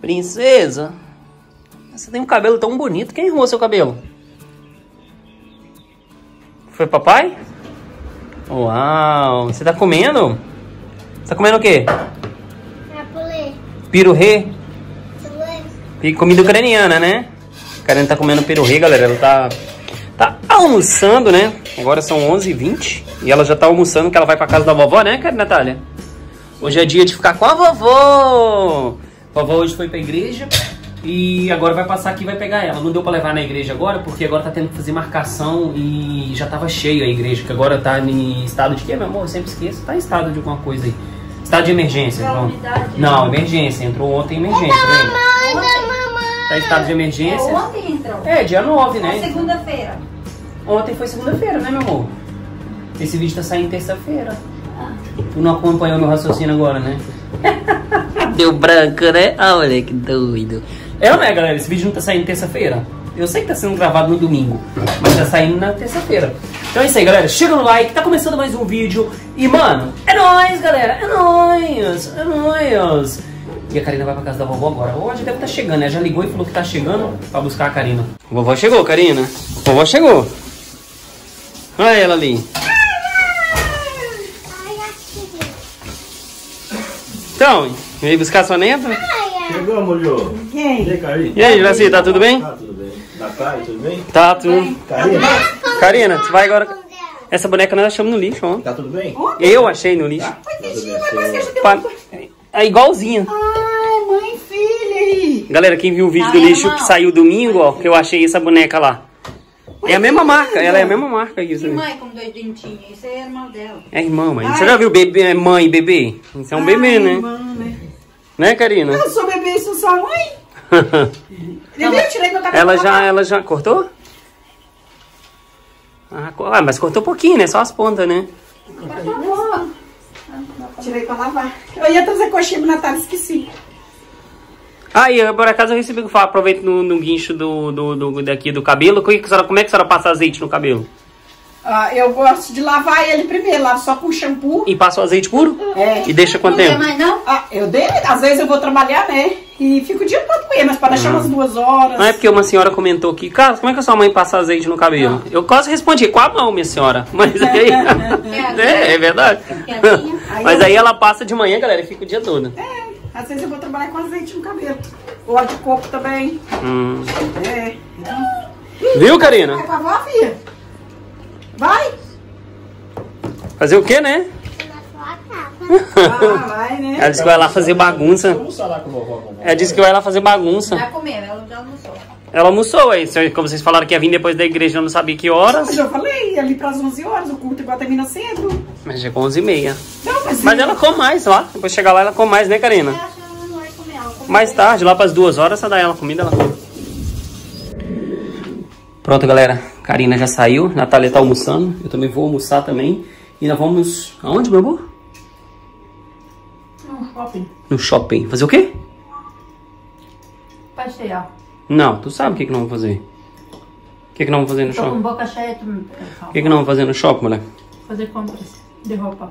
Princesa. Você tem um cabelo tão bonito. Quem arrumou seu cabelo? Foi papai? Uau. Você tá comendo? Você tá comendo o quê? Capulê. Pirurê? Silêncio. Comida ucraniana, né? A Karina tá comendo pirurê, galera. Ela tá, tá almoçando, né? Agora são 11h20 e ela já tá almoçando que ela vai pra casa da vovó, né, Natália? Hoje é dia de ficar com a vovó. A vovó hoje foi pra igreja e agora vai passar aqui e vai pegar ela. Não deu pra levar na igreja agora porque agora tá tendo que fazer marcação e já tava cheio a igreja, que agora tá em estado de quê, meu amor? Eu sempre esqueço. Tá em estado de alguma coisa aí. Estado de emergência. Então. Não, emergência. Entrou ontem emergência? Mãe da mamãe. Tá em estado de emergência. Ontem entrou. É, dia 9, Na né? segunda-feira. Ontem foi segunda-feira, né, meu amor? Esse vídeo tá saindo terça-feira. Tu não acompanhou meu raciocínio agora, né? Deu branco, né? Ah, olha que doido. É ou não é, galera? Esse vídeo não tá saindo terça-feira? Eu sei que tá sendo gravado no domingo, mas tá saindo na terça-feira. Então é isso aí, galera. Chega no like, tá começando mais um vídeo. E, mano, é nóis, galera. É nóis. É nóis. E a Karina vai pra casa da vovó agora. A vovó já deve estar chegando, né? Já ligou e falou que tá chegando pra buscar a Karina. Vovó chegou, Karina. Vovó chegou. Olha ela ali. Ai, veio buscar sua neta? Ai, ai. Chegou. E aí, Karine? E aí, Juraci, tá tudo bem? Tá tudo bem. Natália, tudo bem? Tá, tudo. Karine? Karina, tu vai agora. Essa boneca nós achamos no lixo, ó. Tá tudo bem? Eu achei no lixo. Tá tudo bem. Você- É igualzinha. Ai, mãe, filha aí. Galera, quem viu o vídeo Tá do lixo irmão? que saiu domingo, ó, que eu achei essa boneca lá. É a mesma marca, ela é a mesma marca isso. E mãe com dois dentinhos. Isso aí é irmão dela. É irmã, mãe. Você já viu bebê, é mãe e bebê? Isso é um bebê, Ai, né? irmã, né? Né, Karina? Eu sou bebê e sou sua mãe. Bebê, eu tirei meu cabelo. ela já, ela já cortou? Ah, ah, mas cortou pouquinho, né? Só as pontas, né? Tirei pra lavar. Eu ia trazer coxinha pro Natal, esqueci. Aí, eu, por acaso eu recebi que fala, aproveita no, no guincho do, do, do- daqui do cabelo. Como é que a senhora passa azeite no cabelo? Ah, eu gosto de lavar ele primeiro, lavo só com shampoo. E passa o azeite puro? É. E deixa quanto Não tempo? mais não? Ah, eu dei, às vezes eu vou trabalhar, né? E fico o dia todo com ele, mas para deixar umas duas horas. Não é porque uma senhora comentou aqui, cara, como é que a sua mãe passa azeite no cabelo? Eu quase respondi, com a mão, minha senhora. Mas aí. é, é verdade. Quietinha. Mas aí ela passa de manhã, galera, e fica o dia todo. É, às vezes eu vou trabalhar com azeite no cabelo. Óleo de coco também. Hum. É. Viu, Karina? Vai pra avó, filha. Vai. Fazer o quê, né? Ah, vai, né? Ela disse que vai lá fazer bagunça. Com. Ela disse que vai lá fazer bagunça. Já comeu, ela já almoçou. Ela almoçou aí. Como vocês falaram que ia vir depois da igreja, eu não sabia que horas. Eu falei, ali pras 11 horas, o culto igual termina cedo. Mas chegou 11 e meia. Não, mas... Mas ela come mais lá. Depois chegar lá, ela come mais, né, Karina? Eu acho que ela não vai comer. Ela come Mais tarde, lá pras duas horas, você dá ela comida, ela come. Pronto, galera. Karina já saiu. Natália tá almoçando. Eu também vou almoçar também. E nós vamos... Aonde, meu amor? Não, shopping. No shopping. Fazer o quê? Passear. Não, tu sabe o que, que nós vamos fazer. O que, que nós vamos fazer no Tô com shopping? boca cheia, tu me O que, que nós vamos fazer no shopping, mulher? fazer compras de roupa.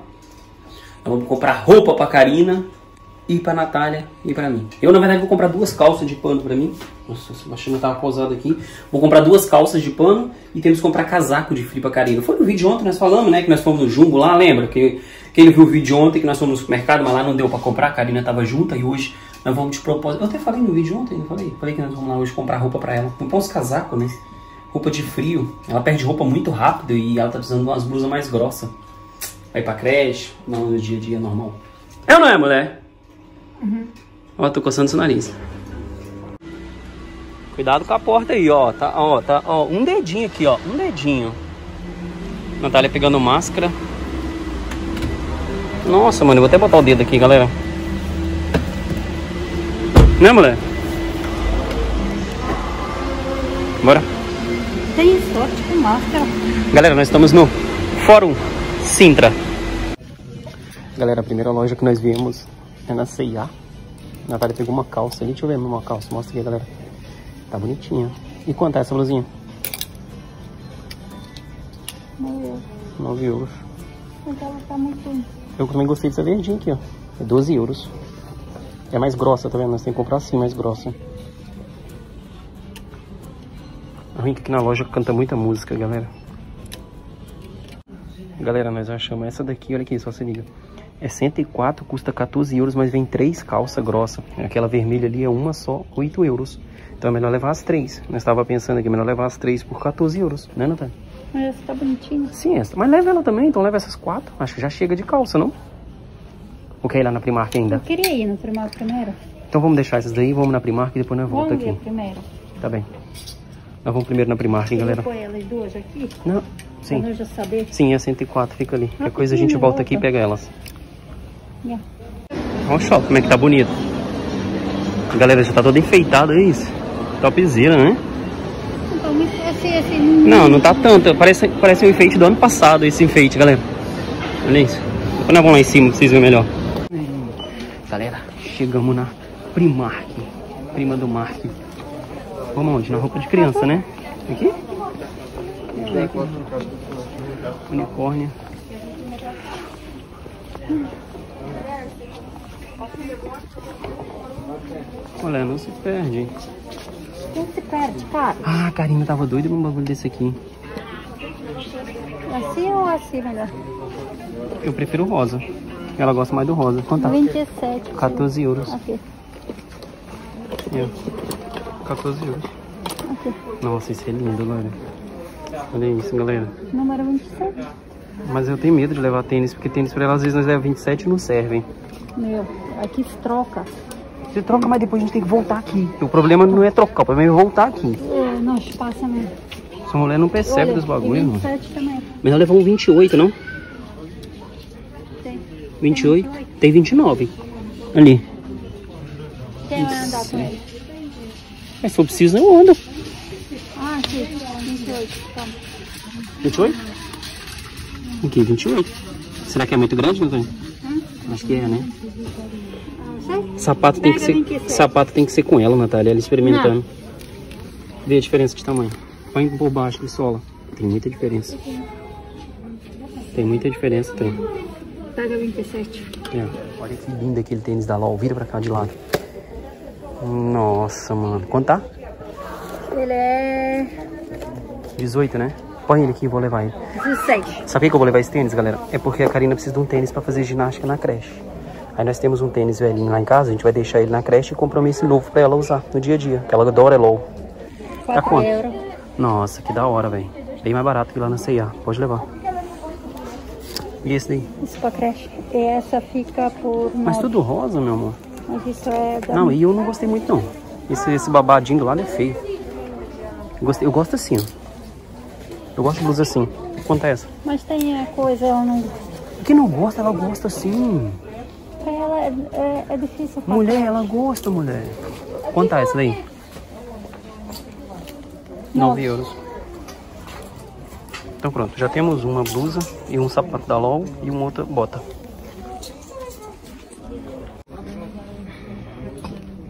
Nós vamos comprar roupa pra Karina e pra Natália e pra mim. Eu, na verdade, vou comprar duas calças de pano pra mim. Nossa, essa baixinha tava posada aqui. Vou comprar duas calças de pano e temos que comprar casaco de frio pra Karina. Foi no vídeo ontem, nós falamos, né? Que nós fomos no Jumbo lá, lembra? Que, quem viu o vídeo ontem, que nós fomos no supermercado, mas lá não deu pra comprar. A Karina tava junta e hoje nós vamos de propósito. Eu até falei no vídeo ontem, falei? Falei que nós vamos lá hoje comprar roupa pra ela. Comprar uns casacos, né? Roupa de frio. Ela perde roupa muito rápido e ela tá precisando de umas blusas mais grossas. Vai pra creche, não no dia a dia normal. É ou não é, mulher? Ó, tô coçando seu nariz. Cuidado com a porta aí, ó. Tá, ó, tá, ó, um dedinho aqui, ó. Um dedinho. Natália pegando máscara. Nossa, mano, eu vou até botar o dedo aqui, galera. Né, mulher? Bora. Tem sorte com máscara. Galera, nós estamos no Fórum Sintra. Galera, a primeira loja que nós viemos é na C&A. A Natália pegou uma calça ali. Deixa eu ver uma calça. Mostra aqui, galera. Tá bonitinha. E quanto é essa blusinha? 9 euros. Ela tá muito... Eu também gostei dessa verdinha aqui, ó. É 12 euros. É mais grossa, tá vendo? Nós temos que comprar assim, mais grossa. A ruim que aqui na loja canta muita música, galera. Galera, nós achamos essa daqui, olha aqui, só se liga. É 104, custa 14 euros, mas vem três calças grossas. Aquela vermelha ali é uma só, 8 euros. Então é melhor levar as três. Nós estava pensando aqui, é melhor levar as três por 14 euros, né, Natália? Mas essa tá bonitinha. Sim, essa. Mas leva ela também, então leva essas quatro. Acho que já chega de calça, não? Ou quer ir lá na Primark ainda? Eu queria ir no Primark primeiro. Então vamos deixar essas daí, vamos na Primark e depois nós volta Vamos ver aqui. primeiro. Tá bem. Nós vamos primeiro na Primark, hein, galera? pôr elas duas aqui, Não, pra sim. nós já saber. Sim, é 104, fica ali. Qualquer coisa a gente Rapidinho, volta aqui e volta. pega elas. Yeah. Olha o shopping, como é que tá bonito. Galera, já tá todo enfeitado, é isso? Topzera, né? Não, não tá tanto. Parece, parece um enfeite do ano passado, esse enfeite, galera. Olha isso. Depois nós vamos lá em cima pra vocês verem melhor. Galera, chegamos na Primark. Prima do Mark. Vamos onde? Na roupa de criança, né? Aqui? Unicórnio. Olha, não se perde. Quem se perde, cara? Ah, a Karina tava doida um bagulho desse aqui. Assim ou assim, melhor? Eu prefiro o rosa. Ela gosta mais do rosa. Quanto tá? 27. 14 euros. Aqui, É. 14 euros. aqui. Nossa, isso é lindo, galera. Olha isso, galera. Número 27. Mas eu tenho medo de levar tênis, porque tênis pra ela às vezes nós levamos 27 e não servem. Meu, aqui se troca. Você troca, mas depois a gente tem que voltar aqui. O problema não é trocar, o problema é voltar aqui. É, nós passa mesmo. Essa mulher não percebe Olha, dos bagulhos, mano. 27 também. Melhor levar um 28, não? Tem. 28? Tem 29. Ali. Quem vai andar com ele? Mas se for preciso, eu ando. Ah, aqui. 28. Toma. 28? Aqui, 28. Será que é muito grande, Antônio? Acho que é, né? Sapato tem que ser, 27. sapato tem que ser com ela, Natália, ela experimentando. Vê a diferença de tamanho. Põe por baixo de sola. Tem muita diferença. Tem muita diferença, tem. Pega 27. É. Olha que lindo aquele tênis da LOL. Vira pra cá de lado. Nossa, mano. Quanto tá? Ele é 18, né? Põe ele aqui, vou levar ele. 17. Sabe por que que eu vou levar esse tênis, galera? É porque a Karina precisa de um tênis pra fazer ginástica na creche. Aí nós temos um tênis velhinho lá em casa, a gente vai deixar ele na creche e compramos esse novo pra ela usar no dia a dia, que ela adora é LOL. 4 quanto? euros. Nossa, que da hora, velho. Bem mais barato que lá na C&A. Pode levar. E esse daí? Isso pra creche. E essa fica por Mas 9. tudo rosa, meu amor. Mas isso é da... Não, e eu não gostei muito, não. Esse, esse babadinho do lado é feio. Eu, gostei, eu gosto assim, ó. Eu gosto de blusa assim. Quanto é essa? Mas tem a coisa, ela não... Quem não gosta, ela gosta assim. É, é, é difícil fazer. Mulher, ela gosta, mulher. Quanto é essa daí? 9 euros. Então pronto, já temos uma blusa e um sapato da LOL e uma outra bota.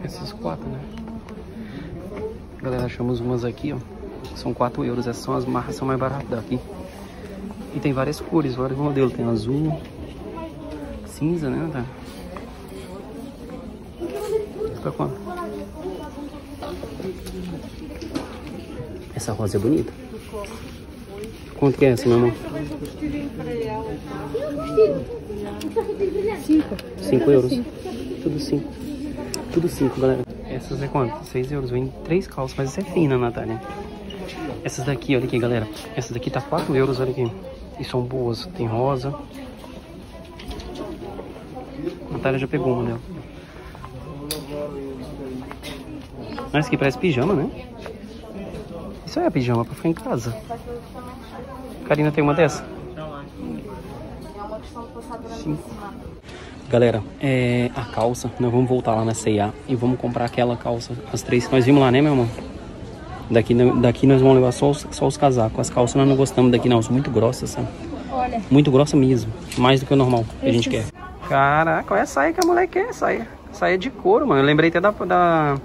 Essas quatro, né? Galera, achamos umas aqui, ó. São 4 euros, essas são as marcas são mais baratas daqui. E tem várias cores, vários modelos. Tem azul, cinza, né? Tá? Quanto? Essa rosa é bonita. Quanto que é essa, meu amor? 5. 5 euros. Tudo 5. Tudo 5, galera. Essas é quanto? 6 euros. Vem três calças, mas essa é fina, Natália. Essas daqui, olha aqui, galera. Essas daqui tá 4 euros, olha aqui. E são boas. Tem rosa. A Natália já pegou uma dela. Mas aqui parece pijama, né? Isso é pijama pra ficar em casa. Karina tem uma dessa? Sim. Galera, é a calça, nós vamos voltar lá na C&A e vamos comprar aquela calça, as três que nós vimos lá, né, meu irmão? Daqui, daqui nós vamos levar só os, só os casacos. As calças nós não gostamos daqui não, são muito grossas, sabe? Olha, Muito grossa mesmo, mais do que o normal que a gente quer. Caraca, olha a saia que a mulher quer, saia. Saia de couro, mano. Eu lembrei até da, da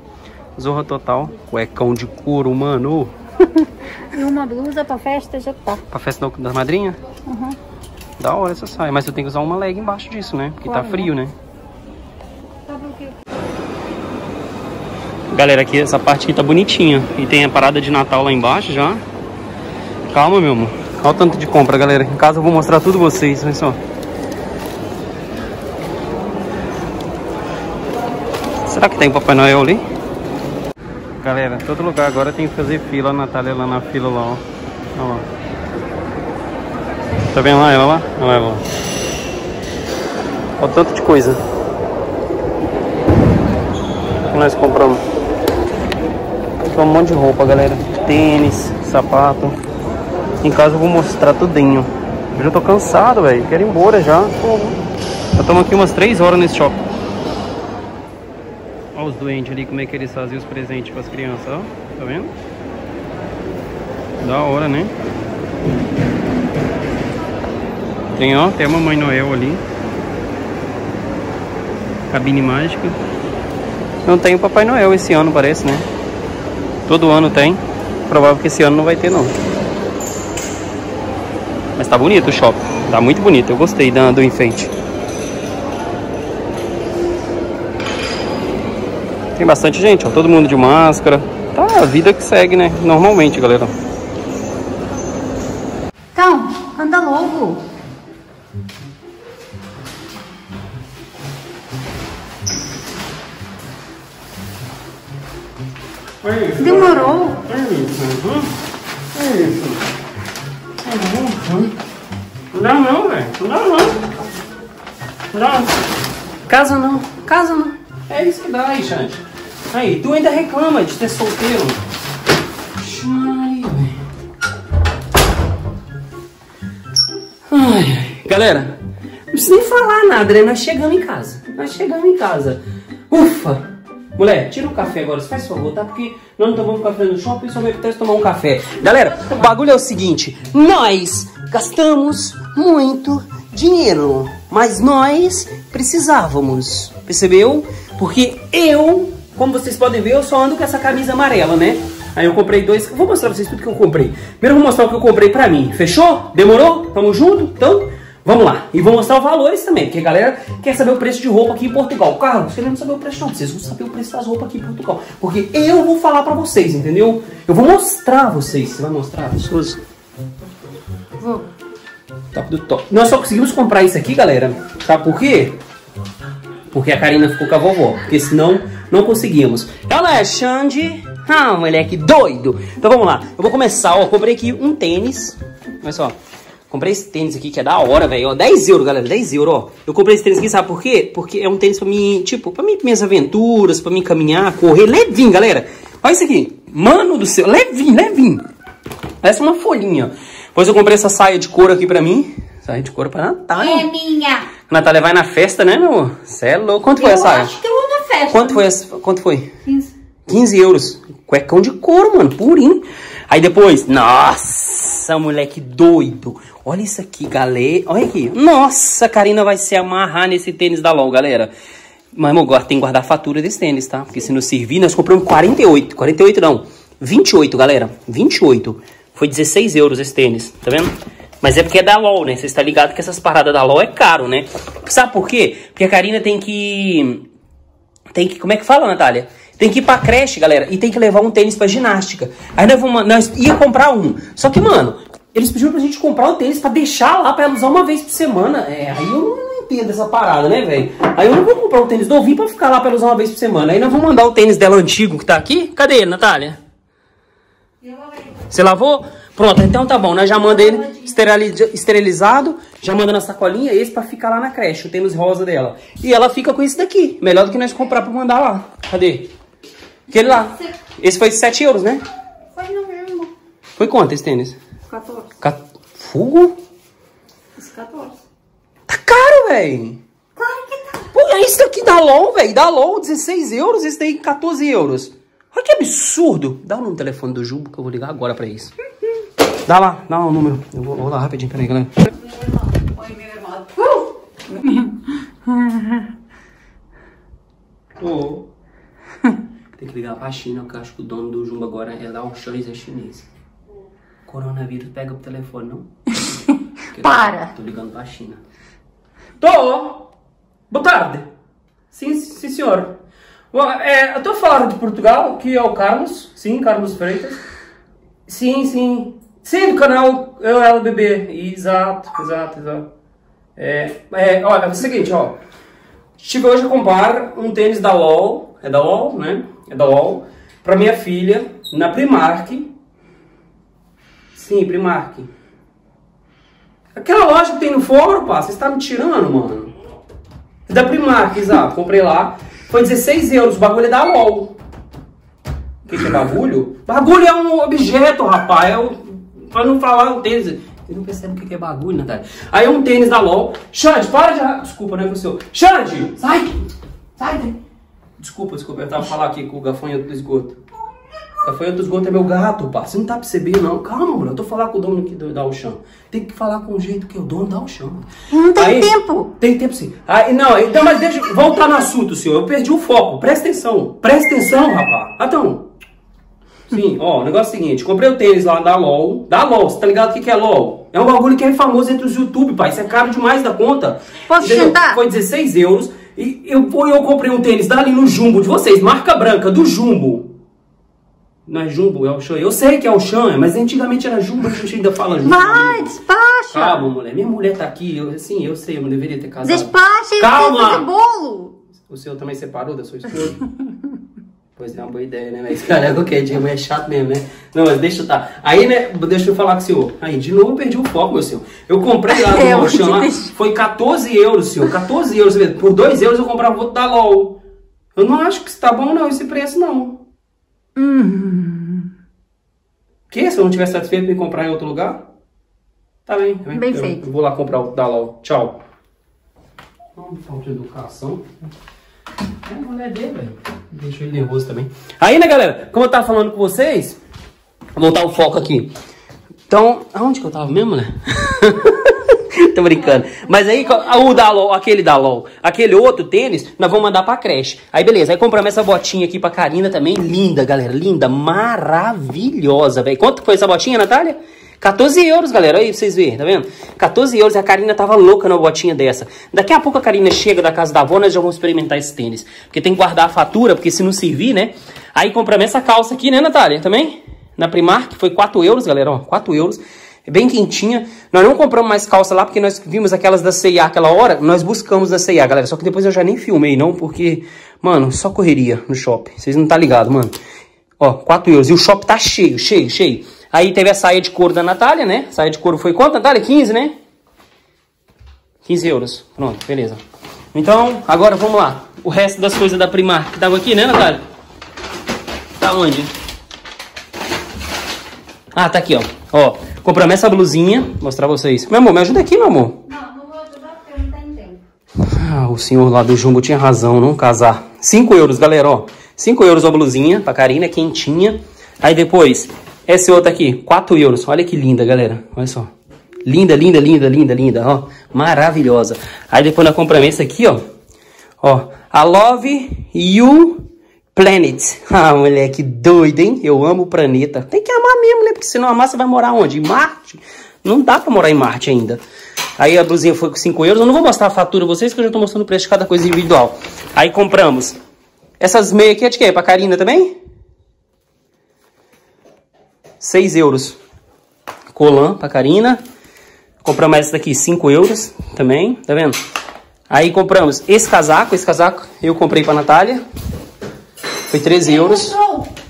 Zorra Total. Cuecão de couro, mano. e uma blusa pra festa já tá. Pra festa da, da madrinha? Uhum. Da hora essa saia. Mas eu tenho que usar uma leg embaixo disso, né? Porque tá Claro, frio, né? Que? Galera, aqui essa parte aqui tá bonitinha. E tem a parada de Natal lá embaixo já. Calma, meu amor. Olha o tanto de compra, galera. Em casa eu vou mostrar tudo vocês, olha só. Será que tem Papai Noel ali? Galera, todo lugar agora tem que fazer fila. A Natália lá na fila lá, ó. Olha lá. Tá vendo lá ela lá? Olha lá, ó. Olha o tanto de coisa. Que nós compramos? Compramos um monte de roupa, galera. Tênis, sapato. Em casa eu vou mostrar tudinho. Eu já tô cansado, velho. Quero ir embora já. Já estamos aqui umas 3 horas nesse shopping. Olha os doentes ali, como é que eles faziam os presentes para as crianças, ó. Tá vendo? Da hora, né? Tem, ó, tem a Mamãe Noel ali. Cabine mágica. Não tem o Papai Noel esse ano, parece, né? Todo ano tem. Provável que esse ano não vai ter, não. Mas tá bonito o shopping. Tá muito bonito. Eu gostei da, do enfeite. Tem bastante gente, ó. Todo mundo de máscara. Tá a vida que segue, né? Normalmente, galera. Aí, tu ainda reclama de ser solteiro. Ai. Ai. Galera, não precisa nem falar nada, né? Nós chegamos em casa. Nós chegamos em casa. Ufa! Mulher, tira o café agora, se faz favor, tá? Porque nós não tomamos café no shopping, só me apetece tomar um café. Galera, o bagulho é o seguinte: nós gastamos muito dinheiro, mas nós precisávamos, percebeu? Porque eu, como vocês podem ver, eu só ando com essa camisa amarela, né? Aí eu comprei dois. Vou mostrar pra vocês tudo que eu comprei. Primeiro eu vou mostrar o que eu comprei pra mim. Fechou? Demorou? Tamo junto? Então, vamos lá. E vou mostrar os valores também, porque a galera quer saber o preço de roupa aqui em Portugal. Carlos, você não saber o preço não, vocês vão saber o preço das roupas aqui em Portugal. Porque eu vou falar pra vocês, entendeu? Eu vou mostrar a vocês. Você vai mostrar, Suzy? Vou. Top do top. Nós só conseguimos comprar isso aqui, galera. Sabe por quê? Porque a Karina ficou com a vovó. Porque senão não conseguimos. Ela é Xande. Ah, moleque doido. Então vamos lá. Eu vou começar, ó. Comprei aqui um tênis. Olha só. Comprei esse tênis aqui que é da hora, velho. Ó, 10 euros, galera. 10 euros, ó. Eu comprei esse tênis aqui, sabe por quê? Porque é um tênis pra mim, tipo, pra mim, minhas aventuras, pra mim caminhar, correr. Levinho, galera. Olha isso aqui. Mano do céu. Levinho, levinho. Parece uma folhinha. Depois eu comprei essa saia de couro aqui pra mim. Saia de couro pra Natália. É minha. Natália vai na festa, né, meu amor? Cê é louco. Quanto foi a saia? Festa. Quanto foi? essa- Quanto foi? 15. 15 euros. Cuecão de couro, mano. Purinho. Aí depois, nossa, moleque doido. Olha isso aqui, galera. Olha aqui. Nossa, a Karina vai se amarrar nesse tênis da LOL, galera. Mas, agora tem que guardar a fatura desse tênis, tá? Porque se não servir, nós compramos 48. 48 não. 28, galera. 28. Foi 16 euros esse tênis, tá vendo? Mas é porque é da LOL, né? Você está ligado que essas paradas da LOL é caro, né? Sabe por quê? Porque a Karina tem que tem que, como é que fala, Natália? Tem que ir pra creche, galera, e tem que levar um tênis pra ginástica. Aí nós, vamos, nós ia comprar um. Só que, mano, eles pediram pra gente comprar o tênis pra deixar lá pra ela usar uma vez por semana. É, aí eu não entendo essa parada, né, velho? Aí eu não vou comprar um tênis novinho pra ficar lá pra ela usar uma vez por semana. Aí nós vamos mandar o tênis dela antigo que tá aqui. Cadê ele, Natália? Você lavou? Pronto, então tá bom. Nós já manda ele esteriliza- esterilizado, já manda na sacolinha esse pra ficar lá na creche, o tênis rosa dela. E ela fica com esse daqui. Melhor do que nós comprar pra mandar lá. Cadê? Aquele lá. Esse foi 7 euros, né? Foi no mesmo. Foi quanto esse tênis? 14. Ca- Fugo? Esse 14. Tá caro, velho. Claro que tá. Pô, é isso daqui da LOL, velho. Da LOL, 16 euros, esse daí 14 euros. Olha que absurdo. Dá o número do telefone do Jubo que eu vou ligar agora pra isso. Dá lá, dá o número. Eu vou, vou lá rapidinho, peraí, galera. Ô. Tem que ligar pra China, porque eu acho que o dono do Jumbo agora é lá um é chinês. Coronavírus, pega o telefone, não? Para. Tô ligando pra China. Tô! Boa tarde! Sim, sim, senhor. Bom, é, eu tô fora de Portugal, que é o Carlos. Sim, Carlos Freitas. Sim, sim. Sim, do canal Eu Bebê. Exato, exato, exato. É, é, é o seguinte, ó. Estive hoje a comprar um tênis da LOL. É da LOL, né? É da LOL. Pra minha filha, na Primark. Sim, Primark. Aquela loja que tem no fórum, pá, você está me tirando, mano. Da Primark, exato. Comprei lá. Foi 16 euros. O bagulho é da LOL. O que, que é bagulho? Bagulho é um objeto, rapaz. É um, pra não falar um tênis. Você não percebe o que que é bagulho, Natália. Aí é um tênis da LOL. Xande, para de... Desculpa, não é seu. Xande, sai! Sai daí. Desculpa, desculpa. Eu tava falando aqui com o gafanhoto do esgoto. Gafanhoto do esgoto é meu gato, pá. Você não tá percebendo, não. Calma, mano. Eu tô falando com o dono aqui do, da Auchan. Tem que falar com o jeito que é o dono da Auchan. Não tem Aí- tempo. Tem tempo sim. Aí, não, então, mas deixa eu voltar no assunto, senhor. Eu perdi o foco. Presta atenção. Presta atenção, rapaz. Então. Sim, ó, o negócio é o seguinte. Comprei o tênis lá da LOL. Da LOL, você tá ligado o que que é LOL? É um bagulho que é famoso entre os YouTube, pai. Isso é caro demais da conta. Posso Entendeu? Foi 16 euros. E eu, eu comprei um tênis dali no Jumbo de vocês, marca branca, do Jumbo. Não é Jumbo, é o Shan. Eu sei que é o Shan, mas antigamente era Jumbo, a gente ainda fala Jumbo. Vai, despacha. Calma, mulher. Minha mulher tá aqui. Eu, sim, eu sei, eu não deveria ter casado. Despacha e Calma. fazer bolo. O seu também separou da sua esposa? pois é, uma boa ideia, né? Mas, cara, qualquer dia, mas é chato mesmo, né? Não, mas deixa eu tá. Aí, né, deixa eu falar com o senhor. Aí, de novo, eu perdi o foco, meu senhor. Eu comprei lá É, no te Auchan, lá, foi 14 euros, senhor. 14 euros. vê, Por 2 euros eu comprava outro da LOL. Eu não acho que isso tá bom, não, esse preço, não. Que? Se eu não tivesse satisfeito de comprar em outro lugar? Tá bem, tá bem. Bem eu, feito. vou lá comprar o da LOL. Tchau. Não, falta de educação. É ele nervoso também. Aí, né, galera? Como eu tava falando com vocês, vou voltar o foco aqui. Então, aonde que eu tava mesmo, né? Tô brincando. Mas aí, o da LOL, aquele da LOL, aquele outro tênis, nós vamos mandar pra creche. Aí, beleza. Aí compramos essa botinha aqui pra Karina também. Linda, galera. Linda. Maravilhosa, velho. Quanto foi essa botinha, Natália? 14 euros, galera. Aí, vocês verem, tá vendo? 14 euros. A Karina tava louca numa botinha dessa. Daqui a pouco a Karina chega da casa da avó, nós já vamos experimentar esse tênis. Porque tem que guardar a fatura, porque se não servir, né? Aí compramos essa calça aqui, né, Natália? Também? Na Primark, foi 4 euros, galera, ó. 4 euros. É bem quentinha. Nós não compramos mais calça lá, porque nós vimos aquelas da C&A aquela hora. Nós buscamos da C&A, galera. Só que depois eu já nem filmei, não, porque... Mano, só correria no shopping. Vocês não tá ligado, mano. Ó, 4 euros. E o shopping tá cheio, cheio, cheio. Aí teve a saia de couro da Natália, né? Saia de couro foi quanto, Natália? 15, né? 15 euros. Pronto, beleza. Então, agora vamos lá. O resto das coisas da Primark que tava aqui, né, Natália? Tá onde? Ah, tá aqui, ó. Ó, compramos essa blusinha. Vou mostrar pra vocês. Meu amor, me ajuda aqui, meu amor. Não, não vou ajudar porque não tem tempo. Ah, o senhor lá do Jumbo tinha razão, não casar. 5 euros, galera, ó. 5 euros a blusinha pra Karina, quentinha. Aí depois, essa outra aqui, 4 euros. Olha que linda, galera. Olha só. Linda, linda, linda, linda, linda, ó. Maravilhosa. Aí depois nós compramos esse aqui, ó. Ó, a Love You Planet. Ah, moleque doido, hein? Eu amo o planeta. Tem que amar mesmo, né? Porque se não amar, você vai morar onde? Em Marte? Não dá pra morar em Marte ainda. Aí a blusinha foi com 5 euros. Eu não vou mostrar a fatura pra vocês, porque eu já tô mostrando o preço de cada coisa individual. Aí compramos. Essas meias aqui é de quê? Pra Karina também? 6 euros. Colan pra Karina. Compramos essa daqui, 5 euros também, tá vendo? Aí compramos esse casaco, esse casaco eu comprei pra Natália. Foi 13 euros.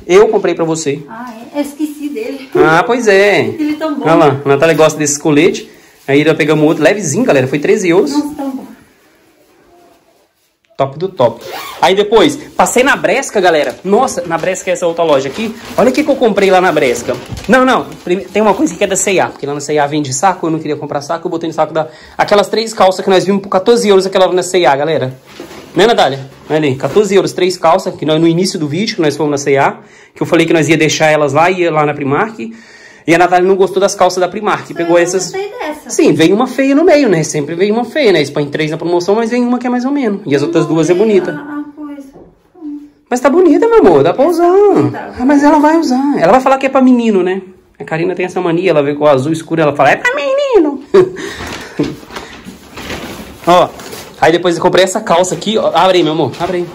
Eu comprei pra você. Ah, é? Eu esqueci dele. Ah, pois é. Ele é tão bom. Olha lá, a Natália gosta desse colete. Aí nós pegamos outro levezinho, galera. Foi 13 euros. Nossa, bom. Top do top. Aí depois, passei na Bresca, galera. Nossa, na Bresca é essa outra loja aqui. Olha o que, que eu comprei lá na Bresca. Não, não. Tem uma coisa que é da C&A. Porque lá na C&A vende saco. Eu não queria comprar saco. Eu botei no saco da... Aquelas três calças que nós vimos por 14 euros aquela hora na C&A, galera. Né, Natália? Olha ali. 14 euros, três calças. Que nós, no início do vídeo, que nós fomos na C&A. Que eu falei que nós ia deixar elas lá. Ia lá na Primark. E a Natália não gostou das calças da Primark. Pegou eu essas... Sim, vem uma feia no meio, né? Sempre vem uma feia, né? Põem três na promoção, mas vem uma que é mais ou menos. E as outras duas é bonita. A, a coisa. Mas tá bonita, meu amor, dá pra usar. Ah, mas ela vai usar. Ela vai falar que é pra menino, né? A Karina tem essa mania, ela vê com o azul escuro, ela fala, é pra menino. ó, aí depois eu comprei essa calça aqui, ó. Abre aí, meu amor, abre aí.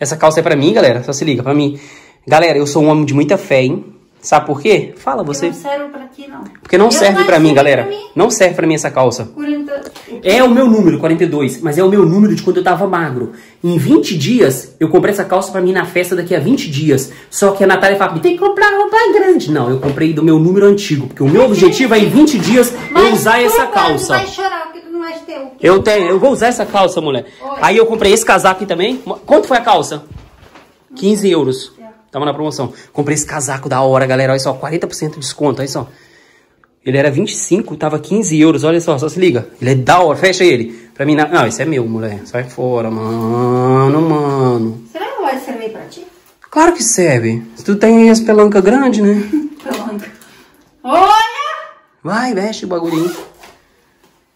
Essa calça é pra mim, galera. Só se liga, pra mim. Galera, eu sou um homem de muita fé, hein? Sabe por quê? Fala você. Não serve pra ti, não. Porque não Eu serve pra mim, galera. pra mim. Não serve pra mim essa calça. 40... É o meu número, 42, mas é o meu número de quando eu tava magro. Em 20 dias, eu comprei essa calça pra mim na festa daqui a 20 dias. Só que a Natália fala, tem que comprar roupa grande. Não, eu comprei do meu número antigo, porque o meu objetivo é em 20 dias eu usar essa calça. vai chorar porque tu não és teu. Eu tenho, eu vou usar essa calça, mulher. Aí eu comprei esse casaco aqui também. Quanto foi a calça? 15 euros. Tava na promoção. Comprei esse casaco da hora, galera. Olha só, 40% de desconto, olha só. Ele era 25, tava 15 euros. Olha só, só se liga. Ele é da hora, fecha ele. Pra mim, não, não esse é meu, mulher. Sai fora, mano, mano. Será que vai servir pra ti? Claro que serve. Se tu tem as pelancas grandes, né? Pronto. Olha! Vai, veste o bagulhinho.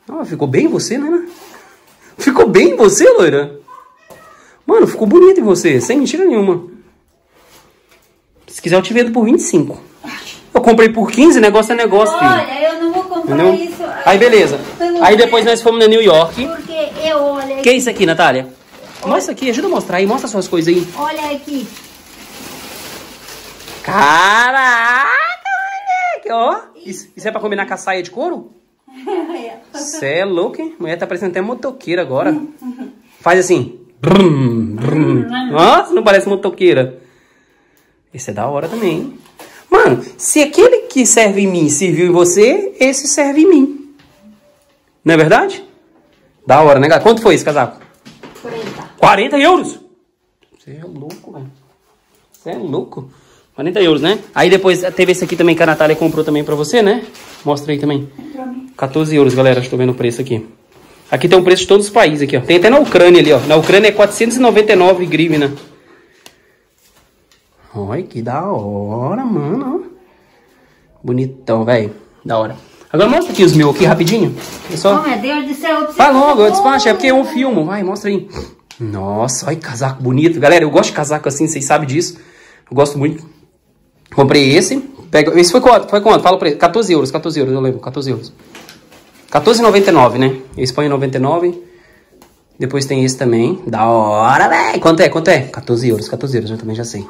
Ah, ficou bem em você, né? Ficou bem em você, loira? Mano, ficou bonito em você, sem mentira nenhuma. Se quiser, eu te vendo por 25. Eu comprei por 15, negócio é negócio, filho. Olha, eu não vou comprar Entendeu? isso. Aí, beleza. Aí depois nós fomos na New York. Porque eu, olha Que é isso aqui, Natália? Mostra aqui, ajuda a mostrar aí, mostra suas coisas aí. Olha aqui. Caraca, moleque, ó. Isso, isso é pra combinar com a saia de couro? Cê é louco, hein? Mulher tá parecendo até motoqueira agora. Faz assim. Nossa, não parece motoqueira. Esse é da hora também, hein? Mano, se aquele que serve em mim serviu em você, esse serve em mim. Não é verdade? Da hora, né, galera? Quanto foi esse casaco? 40. 40 euros? Você é louco, velho. Você é louco. 40 euros, né? Aí depois teve esse aqui também que a Natália comprou também pra você, né? Mostra aí também. 14 euros, galera. Estou vendo o preço aqui. Aqui tem o preço de todos os países aqui, ó. Tem até na Ucrânia ali, ó. Na Ucrânia é 499 grivna. Olha que da hora, mano. Bonitão, velho. Da hora. Agora mostra aqui os meus aqui rapidinho. É só... Oh, meu Deus do céu. Vai logo, eu despacho, é porque é um filme. Vai, mostra aí. Nossa, olha que casaco bonito. Galera, eu gosto de casaco assim, vocês sabem disso. Eu gosto muito. Comprei esse. Pega... Esse foi quanto? Foi quanto? Fala pra ele. 14 euros, 14 euros, eu lembro. 14 euros. 14,99, né? Esse põe 99. Depois tem esse também. Da hora, velho. Quanto é? Quanto é? 14 euros, 14 euros, eu também já sei.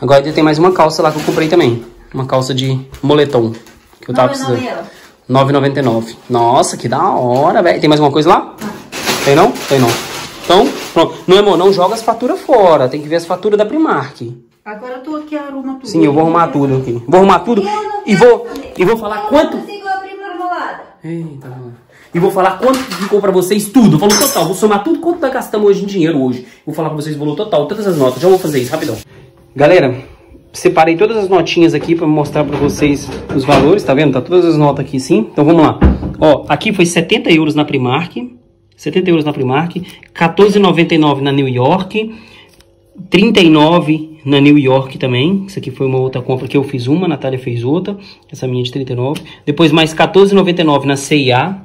Agora ainda tem mais uma calça lá que eu comprei também. Uma calça de moletom. Que eu tava precisando. 9,99. Nossa, que da hora, velho. Tem mais alguma coisa lá? Tem não? Tem não. Então, pronto. Não, amor, não joga as faturas fora. Tem que ver as faturas da Primark. Agora tu aqui arruma tudo. Sim, eu vou arrumar tudo aqui. Vou arrumar tudo Eu não e vou, saber. e vou falar Eu quanto... não. Eita, e vou falar quanto ficou pra vocês tudo. Valor total. Vou somar tudo quanto nós gastamos hoje em dinheiro hoje. Vou falar pra vocês o valor total, todas as notas. Já vou fazer isso, rapidão. Galera, separei todas as notinhas aqui pra mostrar pra vocês os valores, tá vendo? Tá todas as notas aqui sim. Então vamos lá. Ó, aqui foi 70 euros na Primark. 70 euros na Primark. 14,99 na New York. 39 na New York também. Isso aqui foi uma outra compra que eu fiz uma, a Natália fez outra. Essa minha de 39. Depois mais 14,99 na CIA.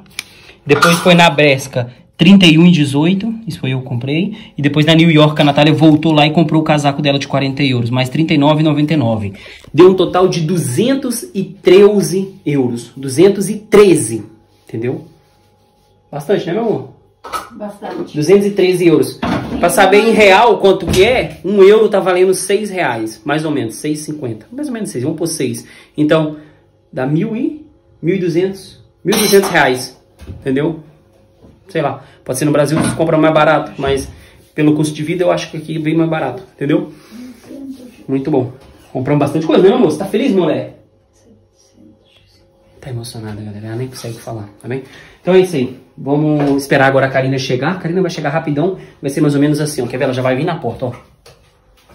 Depois foi na Bresca 31,18. Isso foi eu que comprei. E depois na New York a Natália voltou lá e comprou o casaco dela de 40 euros. Mais 39,99. Deu um total de 213 euros. 213. Entendeu? Bastante, né, meu amor? Bastante. 213 euros. Pra saber em real quanto que é, um euro tá valendo 6 reais. Mais ou menos, 6,50. Mais ou menos 6, vamos por 6. Então, dá mil e... 1.200. 1.200 reais. Entendeu? Sei lá. Pode ser no Brasil você compra mais barato, mas pelo custo de vida eu acho que aqui é bem mais barato. Entendeu? Muito bom. Compramos bastante coisa, né, meu? Você tá feliz, moleque? Tá emocionada, galera. Ela nem consegue falar, tá bem? Então é isso aí. Vamos esperar agora a Karina chegar. A Karina vai chegar rapidão. Vai ser mais ou menos assim, ó. Quer ver? Ela já vai vir na porta, ó.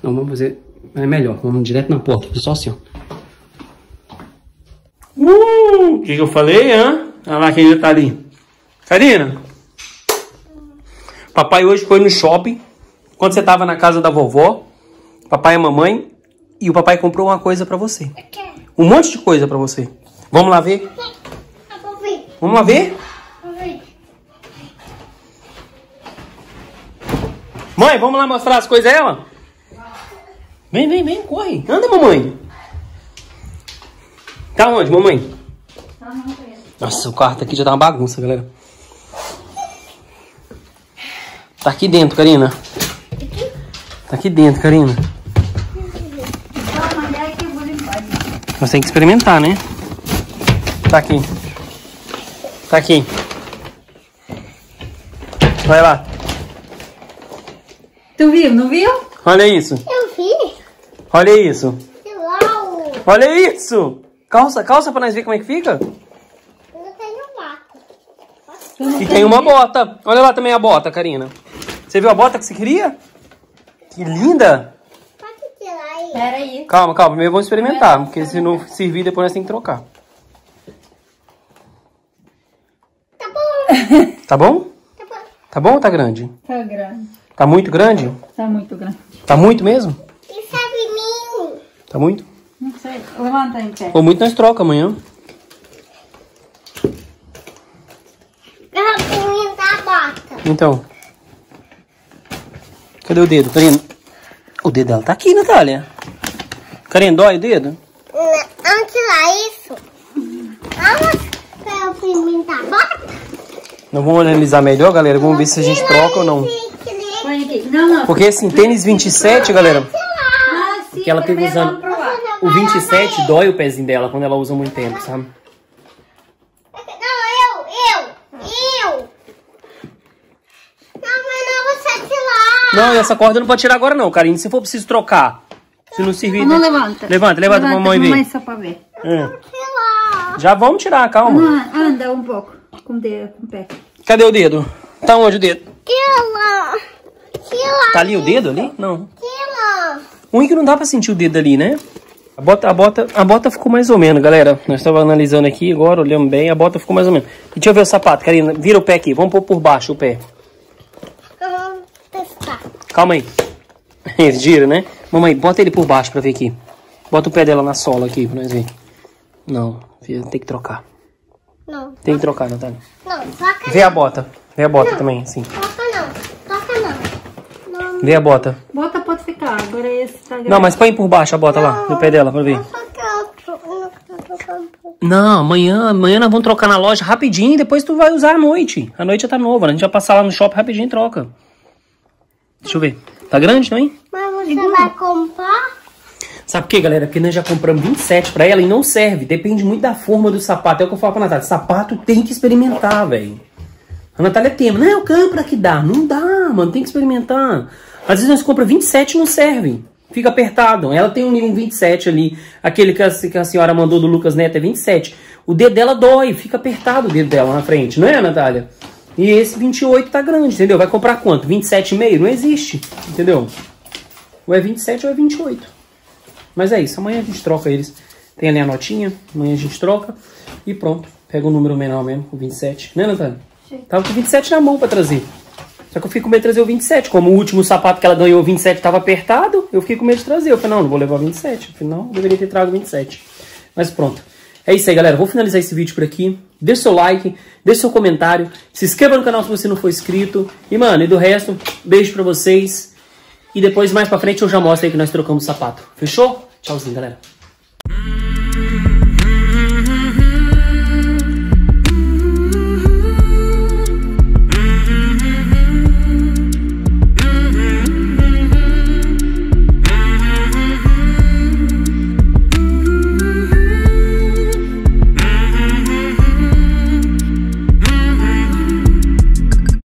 Não, vamos fazer... É melhor. Vamos direto na porta. Só assim, ó. Uh! O que, que eu falei, hã? Olha lá quem já tá ali. Karina. Papai hoje foi no shopping. Quando você tava na casa da vovó. Papai e a mamãe. E o papai comprou uma coisa pra você. Um monte de coisa pra você. Vamos lá ver? Vamos lá ver? Mãe, vamos lá mostrar as coisas dela? Vem, vem, vem, corre. Anda, mamãe. Tá onde, mamãe? Nossa, o quarto aqui já tá uma bagunça, galera. Tá aqui dentro, Karina. Tá aqui dentro, Karina. Você tem que experimentar, né? Tá aqui. Tá aqui. Vai lá. Tu viu, não viu? Olha isso. Eu vi. Olha isso. Uau. Olha isso. Calça, calça pra nós ver como é que fica. Eu não tenho vaca. E tem uma bota. Olha lá também a bota, Karina. Você viu a bota que você queria? Que linda. Pode tirar aí. Pera aí. Calma, calma. Primeiro vamos experimentar. Porque se não servir, depois nós temos que trocar. Tá bom. Tá bom? Tá bom. Tá bom ou tá grande? Tá grande. Tá muito grande? Tá muito grande. Tá muito mesmo? Isso é mim. Tá muito? Não sei. Levanta em pé. Ou muito nós troca amanhã. Da bota. Então. Cadê o dedo, Karina? O dedo dela tá aqui, Natália. Karina, dói o dedo? Vamos tirar isso. Vamos para o primeiro da bota. Nós vamos analisar melhor, galera. Vamos ver se a gente troca ou não. Aqui. Não, não. Porque assim, tênis 27, galera. Ah. Que ela teve usando-. O 27 dói o pezinho dela quando ela usa muito tempo, sabe? Não, eu, eu, eu. Não, mas não você tirar. Não, essa corda não pode tirar agora não, Karine. Se for preciso trocar. Se não servir... Não né? levanta. Levanta, levanta pra mamãe ver. Mamãe só pra ver. É. Já vamos tirar, calma. Ah, anda um pouco. Com o dedo, com o pé. Cadê o dedo? Tá onde o dedo? Tira. Tira. Tá ali o dedo ali? Não. Tira. O único que não dá pra sentir o dedo ali, né? A bota, a bota, a bota ficou mais ou menos, galera. Nós estávamos analisando aqui agora, olhando bem, a bota ficou mais ou menos. Deixa eu ver o sapato, Karina. Vira o pé aqui. Vamos pôr por baixo o pé. Testar. Calma aí. Ele gira, né? Mamãe, bota ele por baixo pra ver aqui. Bota o pé dela na sola aqui pra nós ver. Não, filha, tem que trocar. Não, Tem que trocar, Natália. não, toca Vê a bota. Vê a bota também, assim. Toca não, toca não. Não, Vê a bota. Bota pode ficar. Agora esse tá grande. Não, mas põe por baixo a bota lá, no pé dela, pra ver. não. Não, amanhã, amanhã nós vamos trocar na loja rapidinho, depois tu vai usar à noite. A noite já tá nova, né? a gente vai passar lá no shopping rapidinho e troca. Deixa eu ver. Tá grande também? Mas você vai comprar? Sabe por quê, galera? Porque nós já compramos 27 pra ela e não serve. Depende muito da forma do sapato. É o que eu falo pra Natália. Sapato tem que experimentar, velho. A Natália tema. Não, eu compro que dá. Não dá, mano. Tem que experimentar. Às vezes nós compramos 27 e não serve. Fica apertado. Ela tem um, um 27 ali. Aquele que a, que a senhora mandou do Lucas Neto é 27. O dedo dela dói. Fica apertado o dedo dela na frente. Não é, Natália? E esse 28 tá grande, entendeu? Vai comprar quanto? 27,5? Não existe. Entendeu? Ou é 27 ou é 28. Mas é isso, amanhã a gente troca eles. Tem ali a notinha, amanhã a gente troca e pronto. Pega o número menor mesmo, o 27. Né, Natália? Tava com o 27 na mão pra trazer. Só que eu fiquei com medo de trazer o 27. Como o último sapato que ela ganhou, o 27 tava apertado, eu fiquei com medo de trazer. Eu falei, não, não vou levar o 27. Eu falei, não, eu deveria ter trago o 27. Mas pronto. É isso aí, galera. Vou finalizar esse vídeo por aqui. Deixe seu like, deixe seu comentário. Se inscreva no canal se você não for inscrito. E, mano, e do resto, beijo pra vocês. E depois, mais pra frente, eu já mostro aí que nós trocamos sapato. Fechou? Tchauzinho, galera.